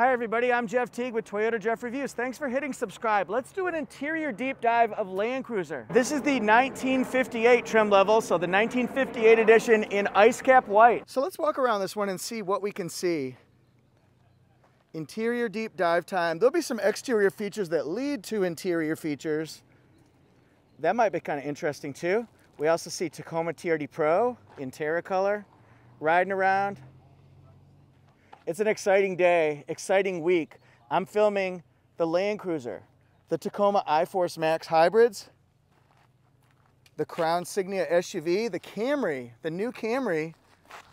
Hi everybody, I'm Jeff Teague with Toyota Jeff Reviews. Thanks for hitting subscribe. Let's do an interior deep dive of Land Cruiser. This is the 1958 trim level, so the 1958 edition in ice cap white. So let's walk around this one and see what we can see. Interior deep dive time. There'll be some exterior features that lead to interior features. That might be kind of interesting too. We also see Tacoma TRD Pro in Terra color, riding around. It's an exciting day, exciting week. I'm filming the Land Cruiser, the Tacoma iForce Max hybrids, the Crown Signia SUV, the Camry, the new Camry,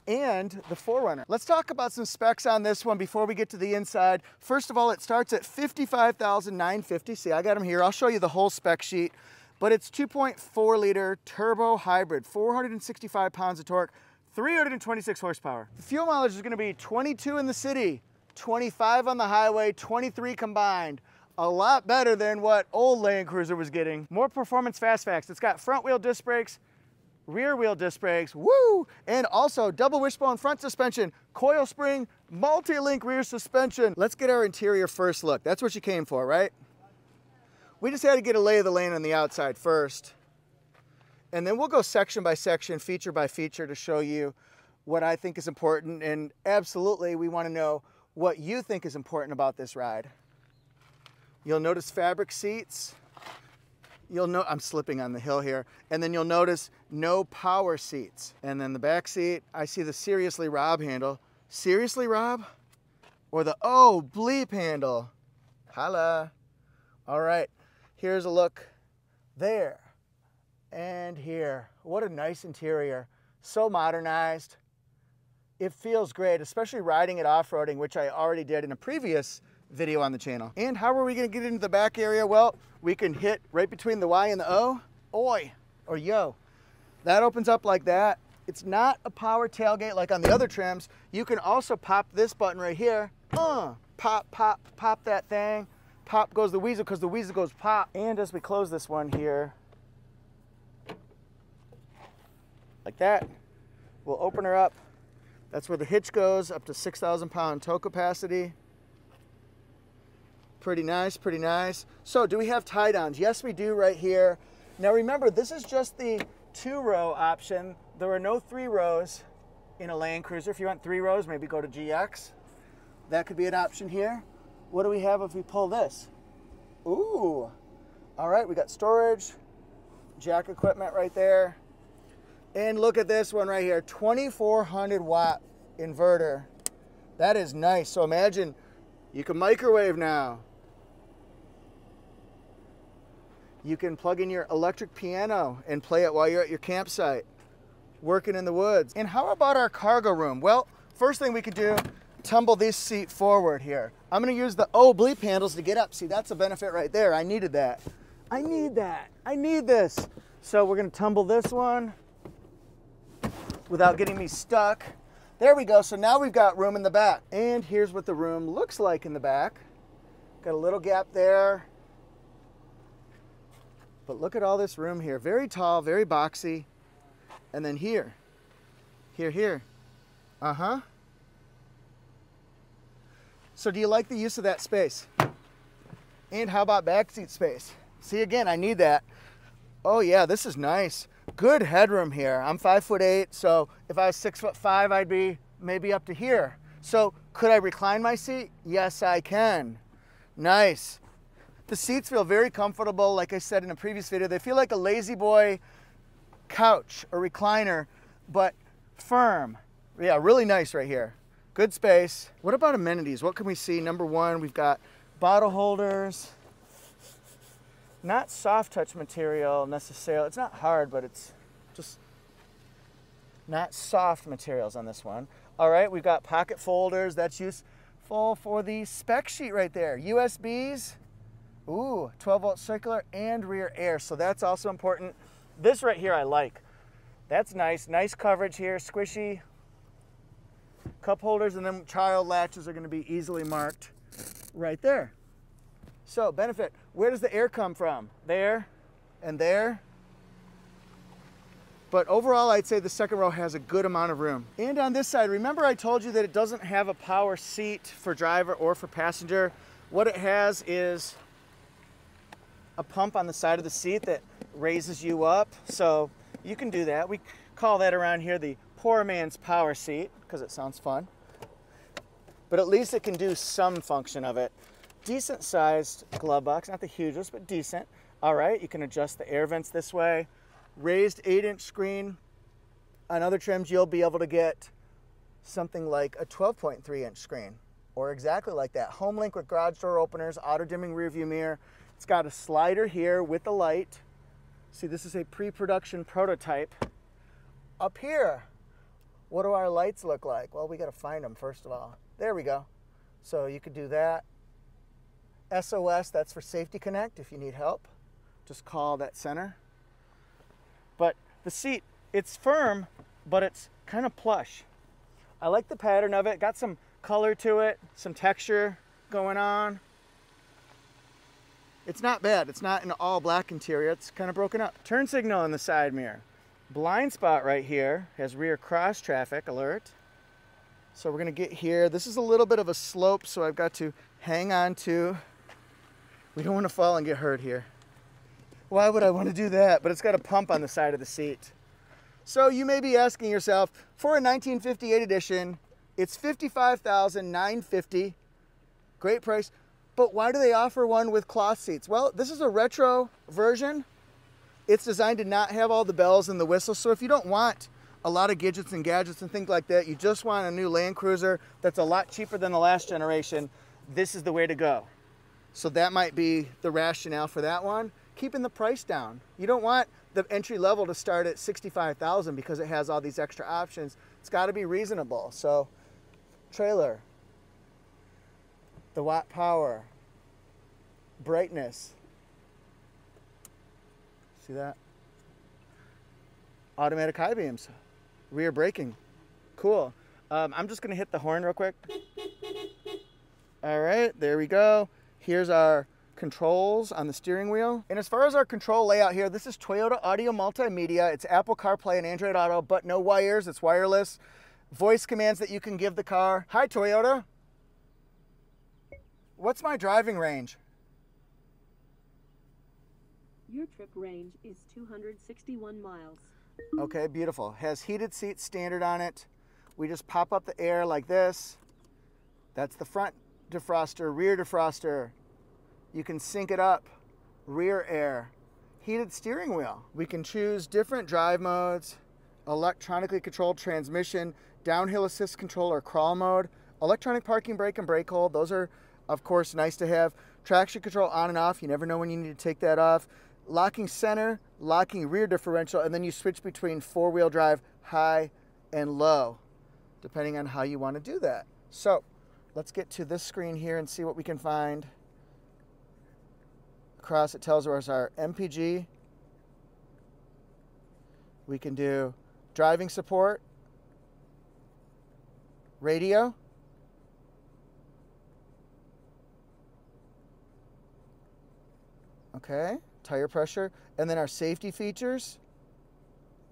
and the 4Runner. Let's talk about some specs on this one before we get to the inside. First of all, it starts at 55,950. See, I got them here. I'll show you the whole spec sheet, but it's 2.4 liter turbo hybrid, 465 pounds of torque, 326 horsepower. The fuel mileage is gonna be 22 in the city, 25 on the highway, 23 combined. A lot better than what old Land Cruiser was getting. More performance fast facts. It's got front wheel disc brakes, rear wheel disc brakes, woo! And also double wishbone front suspension, coil spring, multi-link rear suspension. Let's get our interior first look. That's what you came for, right? We just had to get a lay of the land on the outside first. And then we'll go section by section, feature by feature to show you what I think is important. And absolutely, we want to know what you think is important about this ride. You'll notice fabric seats. You'll know I'm slipping on the hill here. And then you'll notice no power seats. And then the back seat, I see the seriously Rob handle. Seriously Rob? Or the oh bleep handle. Holla. All right, here's a look there and here. What a nice interior. So modernized. It feels great, especially riding it off-roading, which I already did in a previous video on the channel. And how are we gonna get into the back area? Well, we can hit right between the Y and the O, oi, or yo. That opens up like that. It's not a power tailgate like on the other trims. You can also pop this button right here. Uh, pop, pop, pop that thing. Pop goes the weasel because the weasel goes pop. And as we close this one here, like that. We'll open her up. That's where the hitch goes, up to 6,000 pound tow capacity. Pretty nice, pretty nice. So do we have tie downs? Yes, we do right here. Now remember, this is just the two row option. There are no three rows in a Land Cruiser. If you want three rows, maybe go to GX. That could be an option here. What do we have if we pull this? Ooh, all right, we got storage, jack equipment right there. And look at this one right here, 2400 watt inverter. That is nice. So imagine you can microwave now. You can plug in your electric piano and play it while you're at your campsite, working in the woods. And how about our cargo room? Well, first thing we could do, tumble this seat forward here. I'm gonna use the oblique handles to get up. See, that's a benefit right there. I needed that. I need that. I need this. So we're gonna tumble this one without getting me stuck. There we go. So now we've got room in the back. And here's what the room looks like in the back. Got a little gap there. But look at all this room here. Very tall, very boxy. And then here, here, here. Uh-huh. So do you like the use of that space? And how about backseat space? See, again, I need that. Oh yeah, this is nice good headroom here. I'm five foot eight, so if I was six foot five, I'd be maybe up to here. So could I recline my seat? Yes, I can. Nice. The seats feel very comfortable. Like I said in a previous video, they feel like a La-Z-Boy couch or recliner, but firm. Yeah, really nice right here. Good space. What about amenities? What can we see? Number one, we've got bottle holders, not soft touch material necessarily. It's not hard, but it's just not soft materials on this one. All right, we've got pocket folders. That's useful for the spec sheet right there. USBs, ooh, 12 volt circular and rear air. So that's also important. This right here I like. That's nice, nice coverage here, squishy. Cup holders and then child latches are gonna be easily marked right there. So benefit, where does the air come from? There and there. But overall, I'd say the second row has a good amount of room. And on this side, remember I told you that it doesn't have a power seat for driver or for passenger. What it has is a pump on the side of the seat that raises you up. So you can do that. We call that around here the poor man's power seat because it sounds fun. But at least it can do some function of it. Decent sized glove box, not the hugest, but decent. All right, you can adjust the air vents this way. Raised 8 inch screen. On other trims, you'll be able to get something like a 12.3 inch screen or exactly like that. HomeLink with garage door openers, auto dimming rear view mirror. It's got a slider here with the light. See, this is a pre-production prototype. Up here, what do our lights look like? Well, we got to find them first of all. There we go. So you could do that. SOS, that's for Safety Connect if you need help. Just call that center. But the seat, it's firm, but it's kind of plush. I like the pattern of it. Got some color to it, some texture going on. It's not bad. It's not an all black interior. It's kind of broken up. Turn signal in the side mirror. Blind spot right here has rear cross traffic alert. So we're gonna get here. This is a little bit of a slope, so I've got to hang on to. We don't wanna fall and get hurt here. Why would I wanna do that? But it's got a pump on the side of the seat. So you may be asking yourself, for a 1958 edition, it's 55,950. Great price. But why do they offer one with cloth seats? Well, this is a retro version. It's designed to not have all the bells and the whistles. So if you don't want a lot of gadgets and gadgets and things like that, you just want a new Land Cruiser that's a lot cheaper than the last generation, this is the way to go. So that might be the rationale for that one. Keeping the price down. You don't want the entry level to start at 65,000 because it has all these extra options. It's got to be reasonable. So trailer, the watt power, brightness. See that? Automatic high beams, rear braking. Cool. Um, I'm just going to hit the horn real quick. All right, there we go. Here's our controls on the steering wheel. And as far as our control layout here, this is Toyota Audio Multimedia. It's Apple CarPlay and Android Auto, but no wires, it's wireless. Voice commands that you can give the car. Hi, Toyota. What's my driving range? Your trip range is 261 miles. Okay, beautiful. Has heated seats standard on it. We just pop up the air like this. That's the front defroster, rear defroster. You can sync it up. Rear air. Heated steering wheel. We can choose different drive modes, electronically controlled transmission, downhill assist control or crawl mode, electronic parking brake and brake hold. Those are of course, nice to have. Traction control on and off. You never know when you need to take that off. Locking center, locking rear differential, and then you switch between four-wheel drive, high and low, depending on how you want to do that. So let's get to this screen here and see what we can find. Across it tells us our MPG. We can do driving support, radio, okay? Tire pressure. And then our safety features,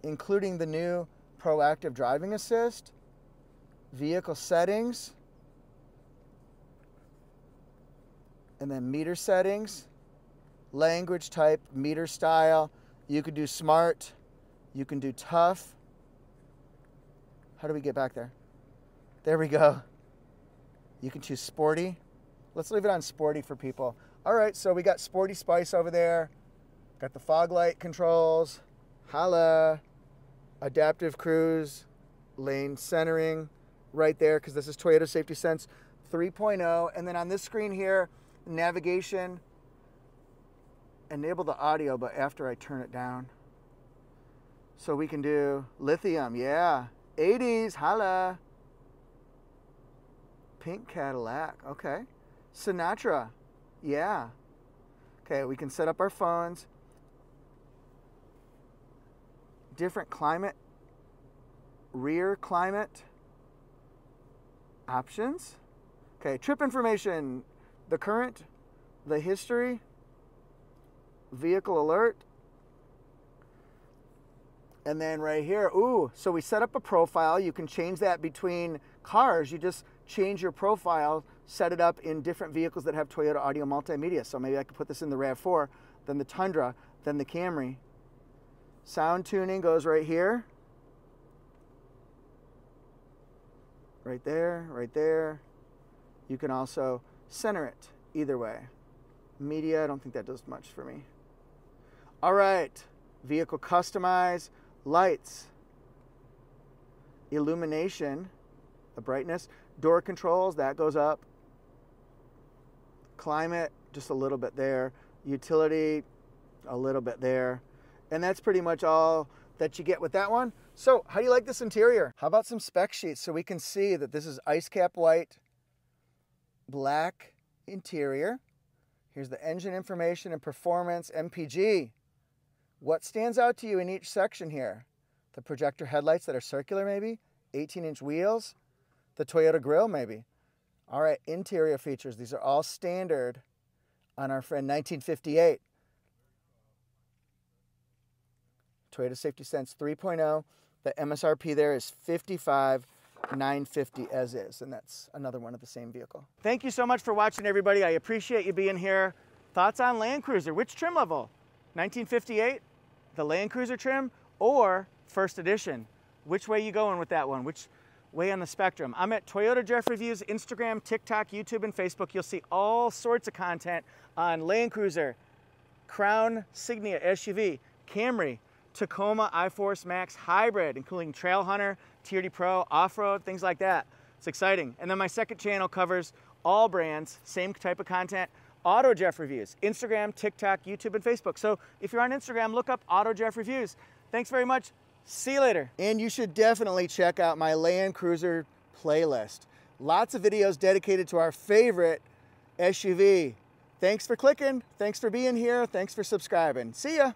including the new proactive driving assist, vehicle settings, and then meter settings, language type, meter style. You can do smart, you can do tough. How do we get back there? There we go. You can choose sporty. Let's leave it on sporty for people. All right, so we got Sporty Spice over there. Got the fog light controls. Holla. Adaptive cruise. Lane centering right there because this is Toyota Safety Sense 3.0. And then on this screen here, navigation. Enable the audio, but after I turn it down. So we can do lithium, yeah. 80s, holla. Pink Cadillac, okay. Sinatra, yeah. Okay, we can set up our phones. Different climate, rear climate options. Okay, trip information, the current, the history, vehicle alert, And then right here, ooh, so we set up a profile. You can change that between cars. You just change your profile, set it up in different vehicles that have Toyota Audio Multimedia. So maybe I could put this in the RAV4, then the Tundra, then the Camry. Sound tuning goes right here. Right there, right there. You can also center it either way. Media, I don't think that does much for me. All right, vehicle customize, lights, illumination, the brightness, door controls, that goes up. Climate, just a little bit there. Utility, a little bit there. And that's pretty much all that you get with that one. So how do you like this interior? How about some spec sheets so we can see that this is ice cap white, black interior. Here's the engine information and performance, MPG. What stands out to you in each section here? The projector headlights that are circular maybe? 18 inch wheels? The Toyota grill maybe? All right, interior features. These are all standard on our friend 1958. Toyota Safety Sense 3.0. The MSRP there is 55 950 as is, and that's another one of the same vehicle. Thank you so much for watching, everybody. I appreciate you being here. Thoughts on Land Cruiser? Which trim level? 1958, the Land Cruiser trim, or first edition? Which way you going with that one? Which way on the spectrum? I'm at Toyota Jeff Reviews, Instagram, TikTok, YouTube, and Facebook. You'll see all sorts of content on Land Cruiser, Crown Signia SUV, Camry, Tacoma iForce Max Hybrid, including Trail Hunter, TRD Pro, off-road, things like that. It's exciting. And then my second channel covers all brands, same type of content, Auto Jeff Reviews, Instagram, TikTok, YouTube, and Facebook. So if you're on Instagram, look up Auto Jeff Reviews. Thanks very much. See you later. And you should definitely check out my Land Cruiser playlist. Lots of videos dedicated to our favorite SUV. Thanks for clicking. Thanks for being here. Thanks for subscribing. See ya.